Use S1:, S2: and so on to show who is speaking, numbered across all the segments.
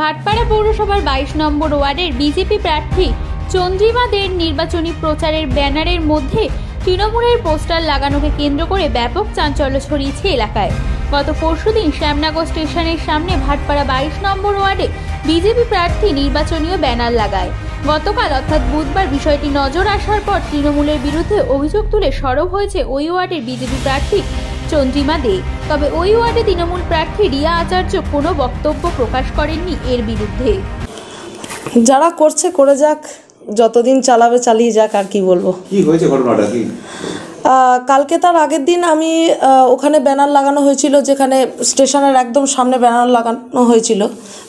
S1: ভাটপাড়া পৌরসভার বাইশ নম্বর ওয়ার্ডের বিজেপি প্রার্থী চন্দ্রিমা দের নির্বাচনী প্রচারের ব্যানারের মধ্যে তৃণমূলের পোস্টার লাগানোকে কেন্দ্র করে ব্যাপক চাঞ্চল্য ছড়িয়েছে এলাকায়। গত পরশুদিন শ্যামনগর স্টেশনের সামনে ভাটপাড়া বাইশ নম্বর ওয়ার্ডে বিজেপি প্রার্থী নির্বাচনীয় ব্যানার লাগায়। গতকাল অর্থাৎ বুধবার বিষয়টি নজর আসার পর তৃণমূলের বিরুদ্ধে অভিযোগ তুলে সরব হয়েছে ওই ওয়ার্ডের বিজেপি প্রার্থী চন্দ্রিমা দে। তবে ওই ওয়ার্ডে তৃণমূল প্রার্থী রিয়া আচার্য কোনো বক্তব্য প্রকাশ করেননি এর বিরুদ্ধে।
S2: যারা করছে করে যাক। যতদিন চালাবে চালিয়ে যাক আর কি বলব।
S3: কি হয়েছে ঘটনাটা? কি?
S2: কালকে তার আগের দিন আমি ওখানে ব্যানার লাগানো হয়েছিল যেখানে স্টেশনের একদম সামনে ব্যানার লাগানো হয়েছিল।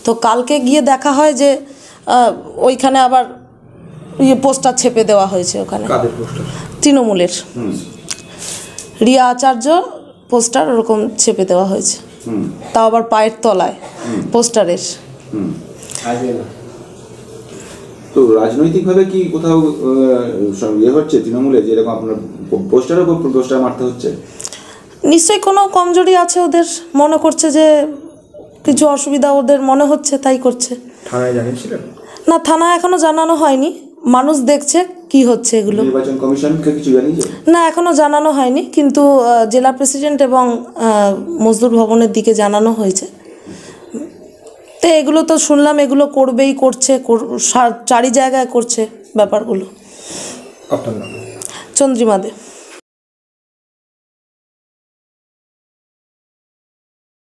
S2: তো কালকে গিয়ে দেখা হয় যে ওইখানে আবার ইয়ে পোস্টার ছেপে দেওয়া হয়েছে ওখানে। তৃণমূলের। রিয়া আচার্য পোস্টার ওরকম ছেপে দেওয়া হয়েছে।
S3: হুম।
S2: তাও আবার পায়ের তলায় পোস্টারের।
S3: তো রাজনৈতিকভাবে কি কোথাও ইয়ে হচ্ছে তৃণমূলে যে এরকম আপনার পোস্টারের উপর পোস্টার মারতে হচ্ছে?
S2: নিশ্চয়ই কোনো কমজোরি আছে ওদের মনে করছে যে কিছু অসুবিধা ওদের মনে হচ্ছে তাই করছে।
S4: থানায় জানিয়েছিলেন?
S2: না থানা এখনও জানানো হয়নি। মানুষ দেখছে কি হচ্ছে এগুলো?
S3: নির্বাচন কমিশনকে কিছু জানিয়েছে?
S2: না এখনও জানানো হয়নি কিন্তু জেলা প্রেসিডেন্ট এবং মজদুর ভবনের দিকে জানানো হয়েছে। তো এগুলো তো শুনলাম এগুলো করবেই করছে কর- চারি জায়গায় করছে ব্যাপারগুলো।
S4: চন্দ্রিমা দে।
S2: চন্দ্রিমাদে